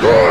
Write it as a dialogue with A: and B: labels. A: Good.